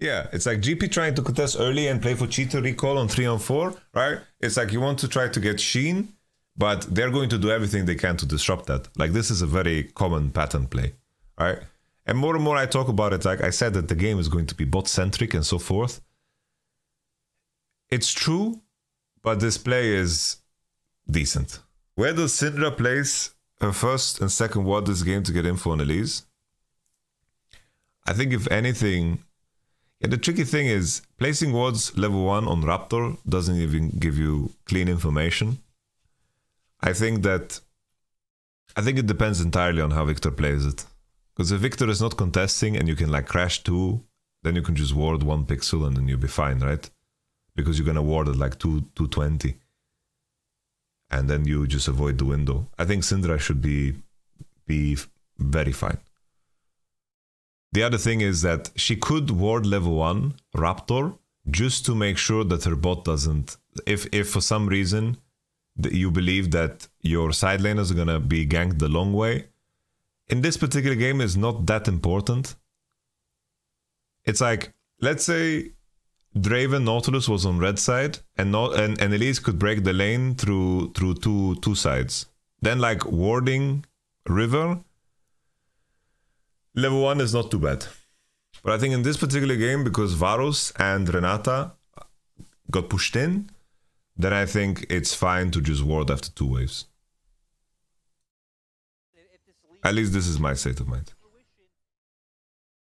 Yeah, it's like GP trying to contest early and play for cheater recall on 3 on 4, right? It's like you want to try to get Sheen, but they're going to do everything they can to disrupt that. Like this is a very common pattern play, right? And more and more I talk about it, like I said that the game is going to be bot centric and so forth. It's true, but this play is decent. Where does Syndra place her first and second ward this game to get info on Elise? I think if anything, yeah, the tricky thing is placing wards level 1 on Raptor doesn't even give you clean information. I think that I think it depends entirely on how Viktor plays it. Because if Viktor is not contesting and you can like crash two, then you can just ward one pixel and then you'll be fine, right? Because you're gonna ward at like two 220. And then you just avoid the window. I think Syndra should be be very fine. The other thing is that she could ward level 1 Raptor just to make sure that her bot doesn't if if for some reason you believe that your side laners are gonna be ganked the long way. In this particular game is not that important. It's like let's say Draven Nautilus was on red side and not and, and Elise could break the lane through through two two sides. Then like warding river level 1 is not too bad. But I think in this particular game, because Varus and Renata got pushed in, then I think it's fine to just ward after two waves. At least this is my state of mind.